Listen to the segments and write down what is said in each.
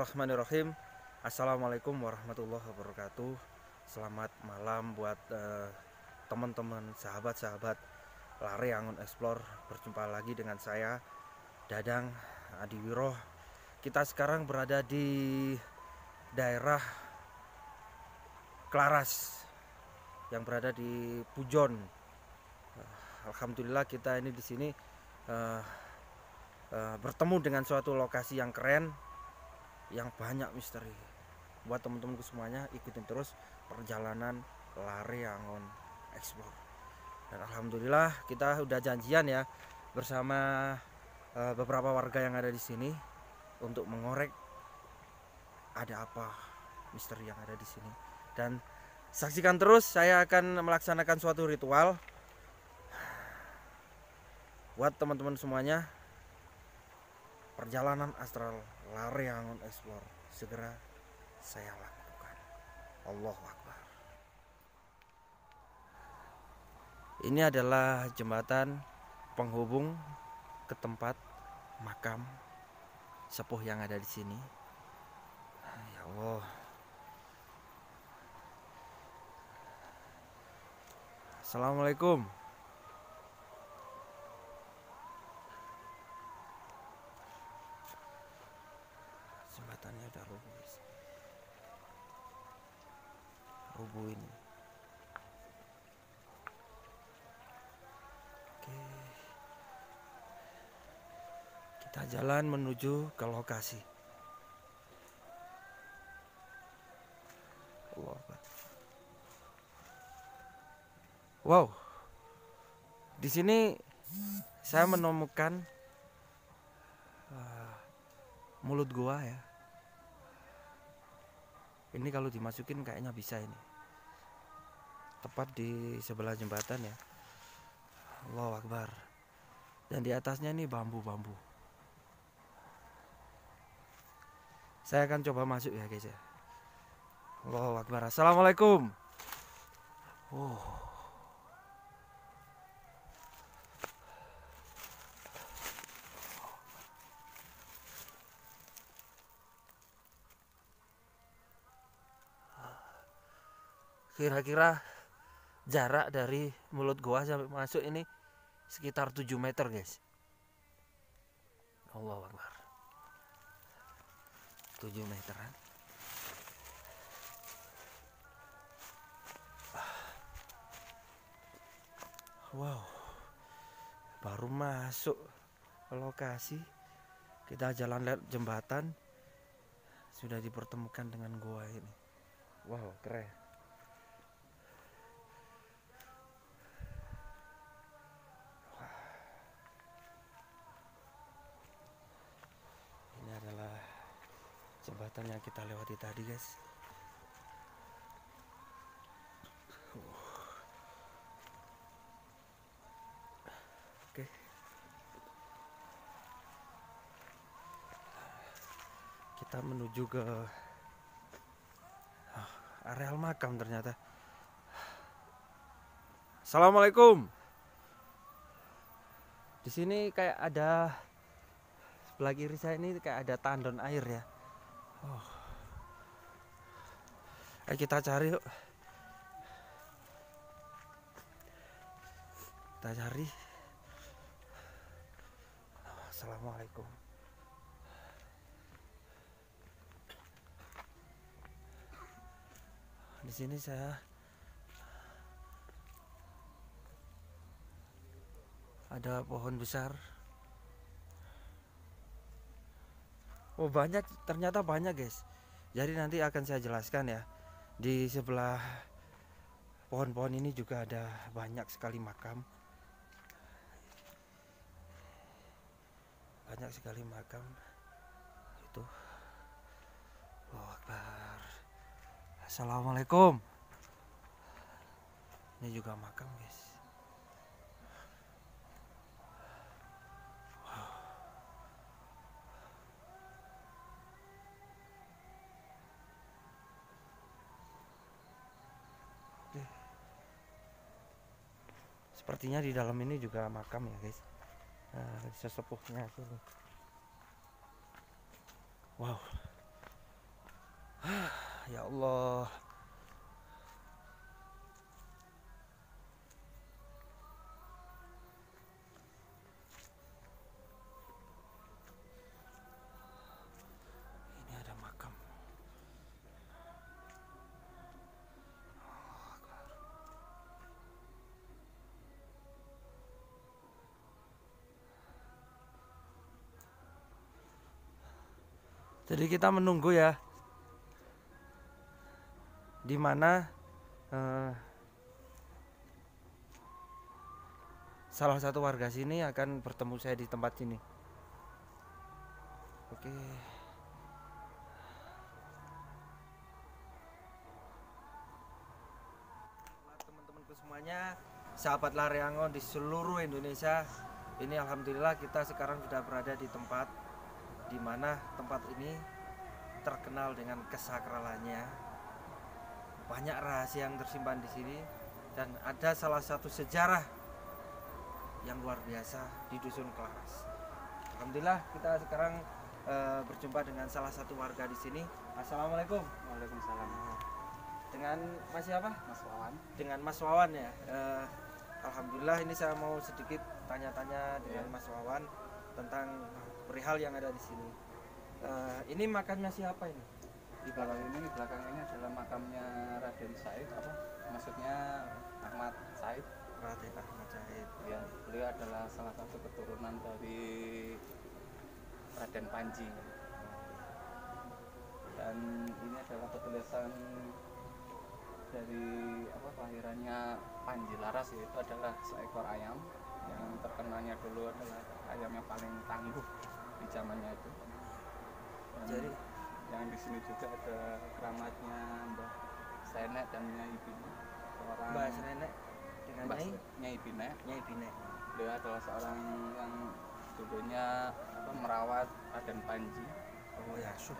Bismillahirrahmanirrahim. Assalamualaikum warahmatullahi wabarakatuh. Selamat malam buat uh, teman-teman sahabat-sahabat Lari Angon Explore. Berjumpa lagi dengan saya Dadang Adiwiro Kita sekarang berada di daerah Klaras Yang berada di Pujon. Alhamdulillah kita ini di sini uh, uh, bertemu dengan suatu lokasi yang keren yang banyak misteri. Buat teman-temanku semuanya ikutin terus perjalanan lari Angon Explore. Dan Alhamdulillah kita udah janjian ya bersama uh, beberapa warga yang ada di sini untuk mengorek ada apa misteri yang ada di sini. Dan saksikan terus saya akan melaksanakan suatu ritual. Buat teman-teman semuanya perjalanan astral lari angon explore segera saya lakukan. Allah Akbar. Ini adalah jembatan penghubung ke tempat makam sepuh yang ada di sini. Ya Allah. Assalamualaikum jalan menuju ke lokasi. Wow. Di sini saya menemukan uh, mulut gua ya. Ini kalau dimasukin kayaknya bisa ini. Tepat di sebelah jembatan ya. Allah Akbar. Dan di atasnya ini bambu-bambu saya akan coba masuk ya guys ya. Allah Akbar. Assalamualaikum. Oh. Kira-kira jarak dari mulut gua sampai masuk ini sekitar 7 meter guys. Allah Akbar 7 meteran wow baru masuk lokasi. Kita jalan lewat jembatan. Sudah dipertemukan dengan gua ini. Wow keren jembatan yang kita lewati tadi guys. Oke. Kita menuju ke ah, areal makam ternyata. Assalamualaikum. Di sini kayak ada sebelah kiri saya ini kayak ada tandon air ya Oh. Ayo kita cari yuk. Kita cari. Assalamualaikum. Di sini saya ada pohon besar Oh banyak ternyata banyak guys. Jadi nanti akan saya jelaskan ya. Di sebelah pohon-pohon ini juga ada banyak sekali makam. Banyak sekali makam. Itu. Akbar. Assalamualaikum. Ini juga makam guys. sepertinya di dalam ini juga makam ya guys. Nah, sesepuhnya itu. wow. Ya Allah. Jadi kita menunggu ya di mana eh, salah satu warga sini akan bertemu saya di tempat sini. Oke. Teman-temanku semuanya, sahabat lari angon di seluruh Indonesia, ini alhamdulillah kita sekarang sudah berada di tempat di mana tempat ini terkenal dengan kesakralannya. Banyak rahasia yang tersimpan di sini dan ada salah satu sejarah yang luar biasa di dusun Kelaras. Alhamdulillah kita sekarang eh, berjumpa dengan salah satu warga di sini. Assalamualaikum. Waalaikumsalam. Dengan Mas siapa? Mas Wawan. Dengan Mas Wawan ya. Eh, Alhamdulillah ini saya mau sedikit tanya-tanya dengan Iya. Mas Wawan tentang perihal yang ada di sini. Eh, ini makamnya siapa ini? Di belakang ini, di belakang ini adalah makamnya Raden Said. Apa? Maksudnya Ahmad Said. Raden Ahmad Syahid. Ya, beliau adalah salah satu keturunan dari Raden Panji. Dan ini adalah petulisan dari apa kelahirannya Panji Laras yaitu adalah seekor ayam yang terkenalnya dulu adalah ayam yang paling tangguh di zamannya itu. Dan Jadi yang di sini juga ada keramatnya Mbah Senet dan Nyai Bine seorang Mbak Nenek dengan Mbah Nyai Nyai Bine Nyai Bine. beliau adalah seorang yang dulunya apa, merawat Raden Panji Oh ya, syuh.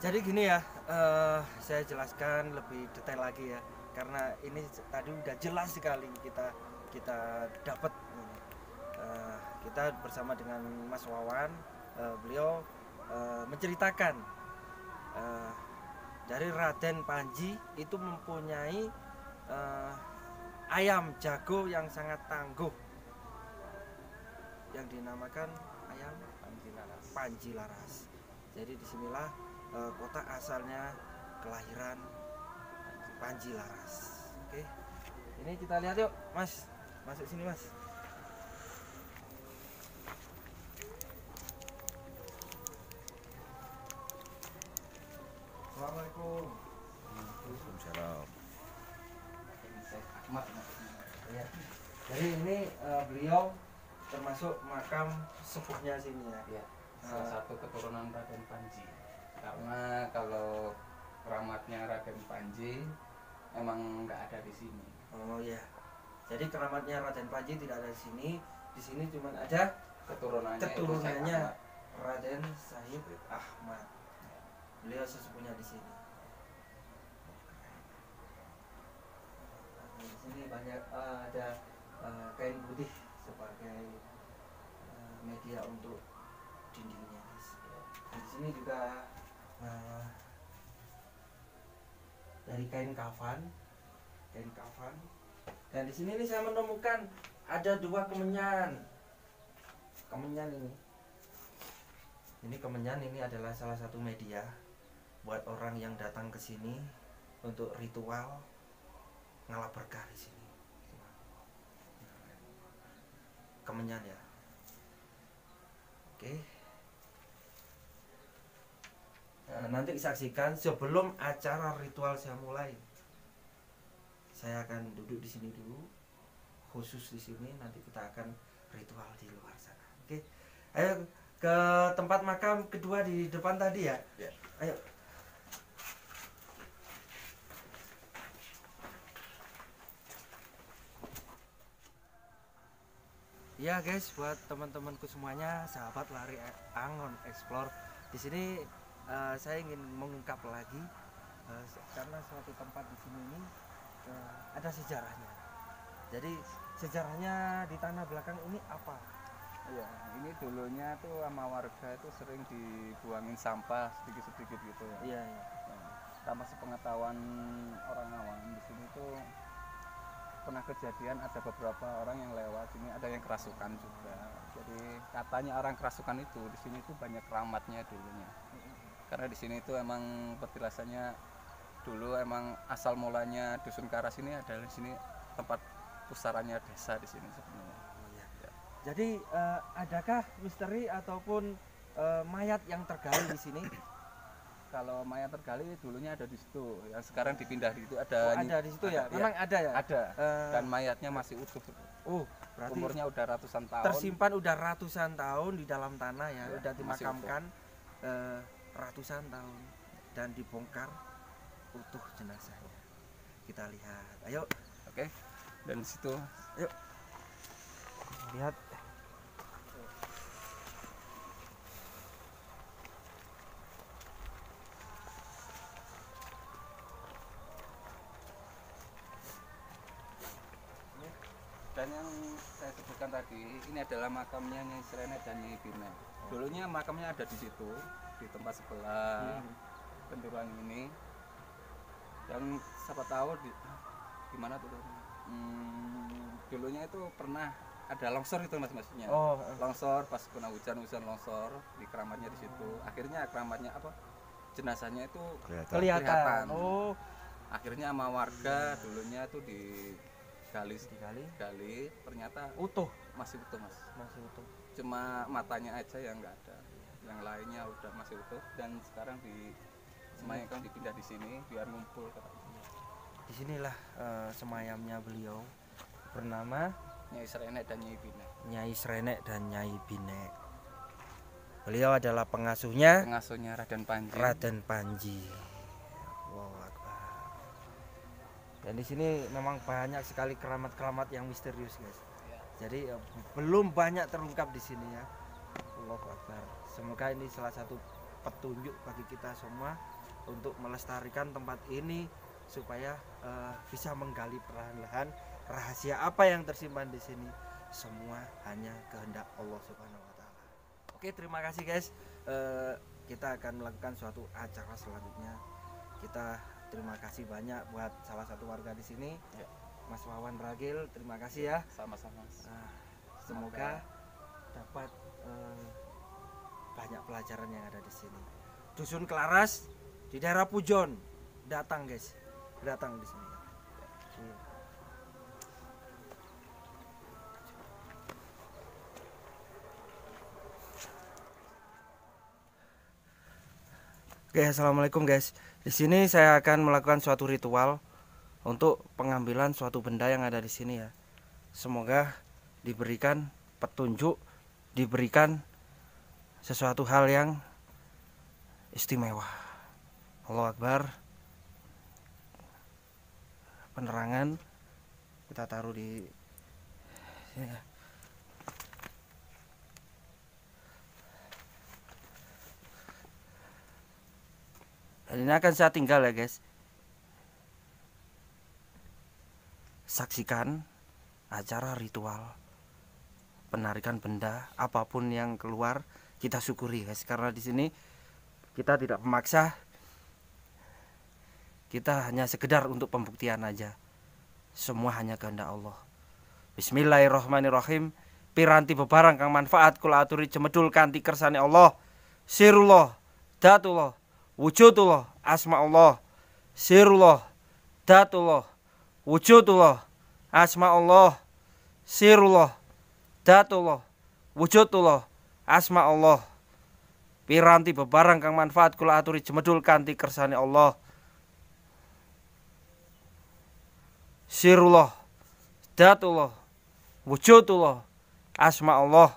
Jadi gini ya, eh, saya jelaskan lebih detail lagi ya, karena ini tadi udah jelas sekali kita kita dapat. Eh, kita bersama dengan Mas Wawan, eh, beliau eh, menceritakan eh, dari Raden Panji itu mempunyai eh, ayam jago yang sangat tangguh, yang dinamakan ayam Panji Laras Panji Laras. Jadi di sinilah eh, kota asalnya kelahiran Panji Laras. Oke, ini kita lihat yuk, Mas. Masuk sini, Mas. Assalamualaikum. Waalaikumsalam. Ahmad. Ya. Jadi ini eh, beliau termasuk makam sepuhnya sini ya. ya salah Ah. satu keturunan Raden Panji karena kalau keramatnya Raden Panji emang nggak ada di sini Oh iya. Jadi keramatnya Raden Panji tidak ada di sini. Di sini cuma ada keturunannya keturunannya. Raden Said Ahmad. Beliau sesepuhnya di sini. Sini banyak eh, ada eh, kain putih sebagai eh, media untuk dindingnya. Di sini juga eh, dari kain kafan, kain kafan. Dan di sini nih saya menemukan ada dua kemenyan. Kemenyan ini. Ini kemenyan ini adalah salah satu media buat orang yang datang ke sini untuk ritual ngalap berkah di sini. Kemenyan ya. Oke. Nah, nanti saksikan sebelum acara ritual saya mulai. Saya akan duduk di sini dulu, khusus di sini. Nanti kita akan ritual di luar sana. Oke, ayo ke tempat makam kedua di depan tadi ya. Ya. Ayo. Ya guys, buat teman-temanku semuanya, sahabat lari Angon Explore. Di sini eh, saya ingin mengungkap lagi eh, karena suatu tempat di sini ini eh, ada sejarahnya. Jadi sejarahnya di tanah belakang ini apa? Iya, ini dulunya tuh sama warga itu sering dibuangin sampah sedikit-sedikit gitu ya. Iya, iya. Nah, tanpa sepengetahuan orang awam di sini tuh pernah kejadian ada beberapa orang yang lewat sini ada yang kerasukan juga. Jadi katanya orang kerasukan itu di sini tuh banyak keramatnya dulunya. Karena di sini tuh emang petilasannya dulu emang asal mulanya dusun karas ini adalah di sini tempat pusarannya desa di sini sebenarnya. Jadi eh, adakah misteri ataupun eh, mayat yang tergali di sini? Kalau mayat tergali dulunya ada di situ yang sekarang dipindah di situ Oh, ada ada di situ ya? ada, Memang ada ya? ada Eh, dan mayatnya masih utuh oh, berarti umurnya udah ratusan tahun tersimpan udah ratusan tahun di dalam tanah ya, Ya, udah dimakamkan eh, ratusan tahun dan dibongkar utuh jenazahnya. Kita lihat. Ayo oke dan di situ lihat. Dan yang saya sebutkan tadi ini adalah makamnya Nyai Serene dan Nyai Bina. Dulunya makamnya ada di situ di tempat sebelah Hmm. penturuan ini. Dan siapa tahu di di mana tuh? Hmm, dulunya itu pernah ada longsor itu mas maksudnya. Oh, eh, longsor pas kena hujan hujan longsor di keramatnya di situ. Akhirnya keramatnya apa jenazahnya itu kelihatan. kelihatan. Oh, akhirnya sama warga dulunya tuh digali dikali gali ternyata utuh masih utuh mas. Masih utuh. cuma matanya aja yang nggak ada. Yang lainnya udah masih utuh. Dan sekarang di semayangkan dipindah di sini biar ngumpul. Di sinilah eh, semayamnya beliau. Bernama? Nyai Serene dan Nyai Bina Nyai Srenek dan Nyai Binek. Beliau adalah pengasuhnya pengasuhnya Raden Panji. Raden Panji. Dan di sini memang banyak sekali keramat-keramat yang misterius, guys. Jadi eh, belum banyak terungkap di sini ya. Allahu Akbar. Semoga ini salah satu petunjuk bagi kita semua untuk melestarikan tempat ini supaya eh, bisa menggali perlahan-lahan rahasia apa yang tersimpan di sini. Semua hanya kehendak Allah Subhanahu wa taala. Oke, terima kasih guys. Eh, kita akan melakukan suatu acara selanjutnya. Kita terima kasih banyak buat salah satu warga di sini. Ya. Mas Wawan Ragil, terima kasih ya. sama-sama Mas. Nah, semoga dapat eh, banyak pelajaran yang ada di sini. Dusun Kelaras di daerah Pujon. Datang guys, datang di sini. Oke, assalamualaikum guys. Di sini saya akan melakukan suatu ritual untuk pengambilan suatu benda yang ada di sini ya. Semoga diberikan petunjuk, diberikan sesuatu hal yang istimewa. Allah Akbar. Penerangan kita taruh di sini ya. Ini akan saya tinggal ya guys. Saksikan acara ritual penarikan benda apa pun yang keluar kita syukuri guys. Karena di sini kita tidak memaksa. Kita hanya sekedar untuk pembuktian aja. Semua hanya kehendak Allah. Bismillahirrahmanirrahim. Piranti bebarang kang manfaat kula aturi jemedul kanthi kersane Allah. Sirullah datullah wujudullah asma Allah sirullah datullah. Wujudullah asma Allah sirullah datullah. Wujudullah asma Allah piranti bebarang kang manfaat kula aturi jemedul kanthi kersane Allah. Sirullah datullah. Wujudullah asma Allah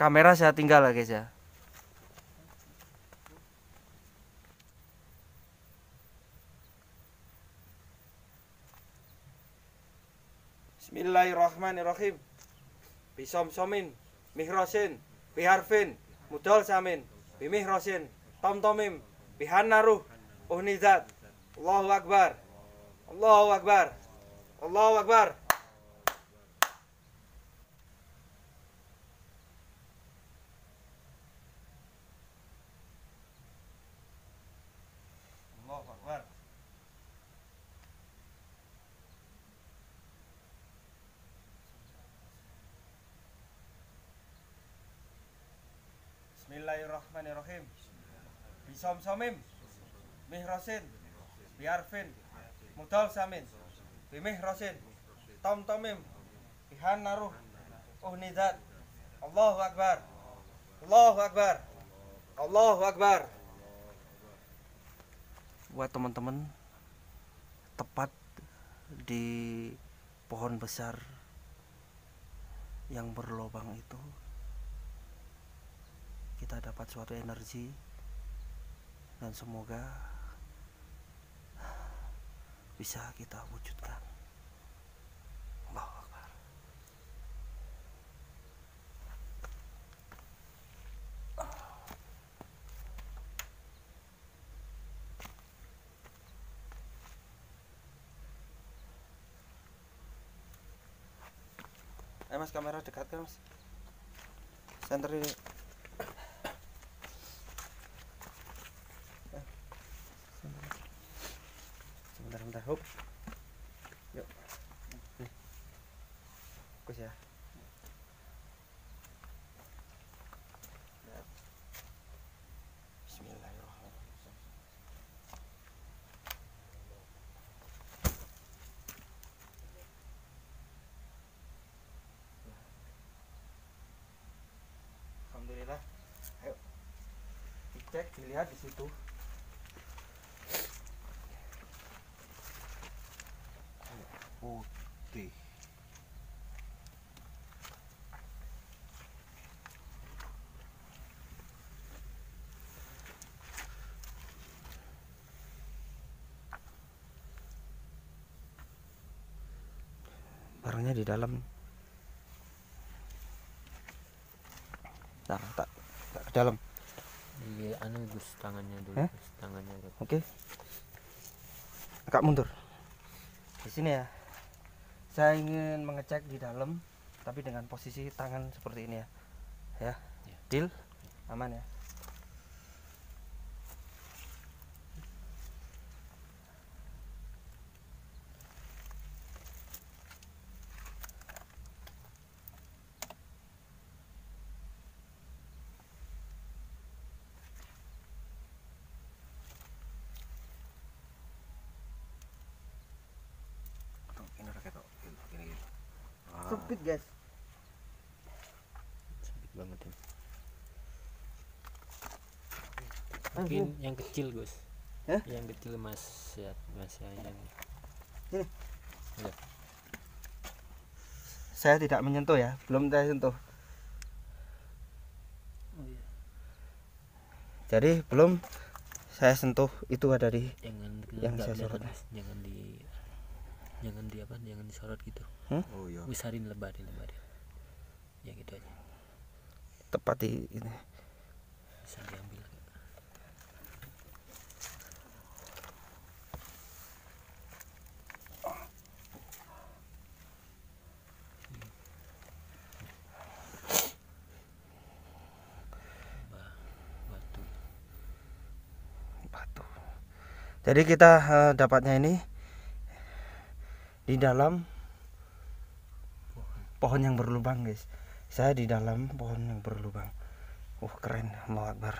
kamera saya tinggal ya guys ya Bismillahirrahmanirrahim. Bisom somin, mihrosin, biharfin, mudol samin, bimihrosin, tom tomim, bihanaruh, uhnizat. Allahu Akbar. Allahu Akbar. Allahu Akbar. Bismillahirrahmanirrahim. Bisom-somim. Mihrosin. Biarfin. Mudal samin. Bimihrosin. Tom-tomim. Bihan naruh. Nizat. Allahu Akbar. Allahu Akbar. Allahu Akbar. Buat teman-teman tepat di pohon besar yang berlobang itu kita dapat suatu energi. Dan semoga bisa kita wujudkan. Ayo mas kamera dekat kan mas? Center ini Eh, center. Hup Yuk Nih Fokus ya Alhamdulillah. Ayo. Dicek, dilihat di situ. Putih. Barangnya di dalam. Nah, tak, tak ke dalam. Iya, anu Gus tangannya dulu, Hah? Gus, tangannya. Oke. Agak mundur. Di sini ya. Saya ingin mengecek di dalam tapi dengan posisi tangan seperti ini ya. Ya. Ya. Deal? Aman ya. Ini raket kok. Gini gini. Sempit guys. Sempit banget ya. Mungkin yang kecil Gus. Hah? Yang kecil Mas ya, Mas ya yang Ini. Iya. Saya tidak menyentuh ya, belum saya sentuh. Oh iya. Jadi belum saya sentuh itu ada di Jangan Yang saya sorot. Jangan di jangan di apa? Jangan disorot gitu. Oh iya. Besarin lebarin lebarin. Ya gitu aja. tepat di ini. Bisa diambil. Jadi kita eh, dapatnya ini di dalam pohon yang berlubang, guys. Saya di dalam pohon yang berlubang. Uh, keren, mau Akbar.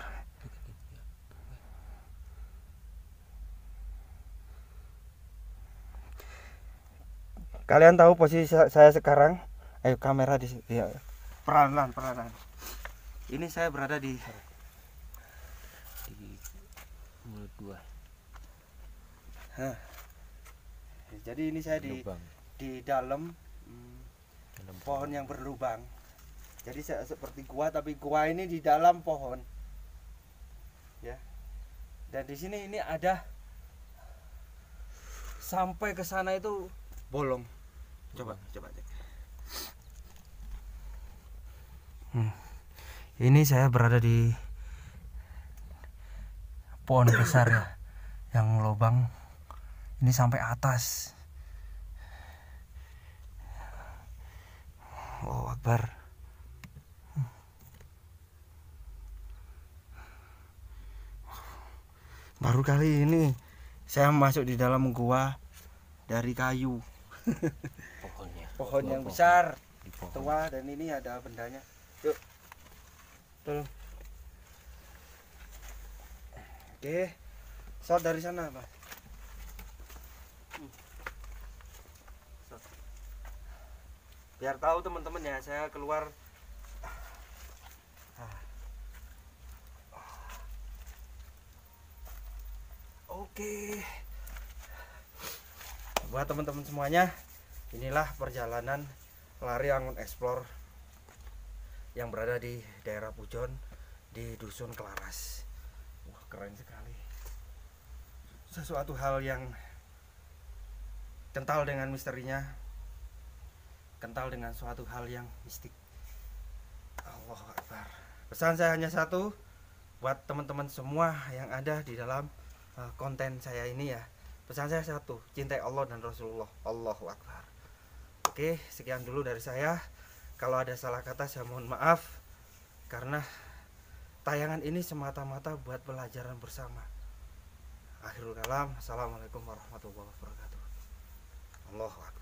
Kalian tahu posisi sa- saya sekarang? Ayo kamera di. Ya. Pelan-pelan, pelan Ini saya berada di mulut gua Jadi ini saya di lubang di dalam mm, dalam pohon yang berlubang. Jadi se- seperti gua tapi gua ini di dalam pohon. Ya. Dan di sini ini ada sampai ke sana itu bolong. Coba, coba cek. Hmm. Ini saya berada di pohon besar ya yang lubang ini sampai atas. Oh Akbar. Baru kali ini saya masuk di dalam gua dari kayu, pohonnya pohon yang pohon. besar, pohon tua dan ini ada bendanya. Yuk. Tolong. Oke. Shot dari sana, Pak. Hmm. Shot. Biar tahu teman-teman ya, saya keluar. Oke. Buat teman-teman semuanya, inilah perjalanan lari Angon Explore yang berada di daerah Pujon di Dusun Kelaras. Wah, keren sekali. Sesuatu hal yang kental dengan misterinya, kental dengan suatu hal yang mistik. Allah Akbar. Pesan saya hanya satu buat teman-teman semua yang ada di dalam uh, konten saya ini ya. Pesan saya satu, cintai Allah dan Rasulullah. Allahu Akbar. Oke, sekian dulu dari saya. Kalau ada salah kata saya mohon maaf karena tayangan ini semata-mata buat pelajaran bersama. Akhirul kalam. Assalamualaikum warahmatullahi wabarakatuh. Allahu Akbar.